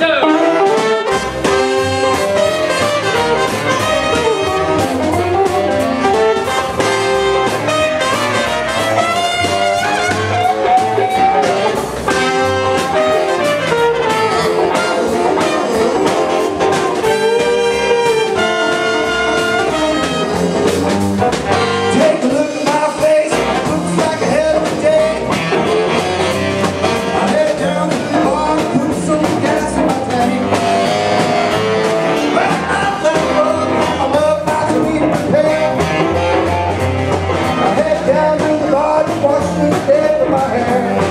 Take with my hand.